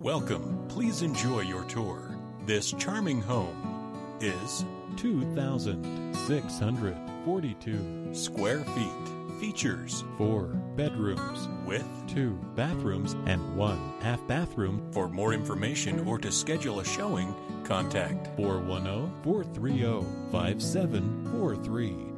Welcome. Please enjoy your tour. This charming home is 2,642 square feet. Features four bedrooms with two bathrooms and one half bathroom. For more information or to schedule a showing, contact 410 430 5743.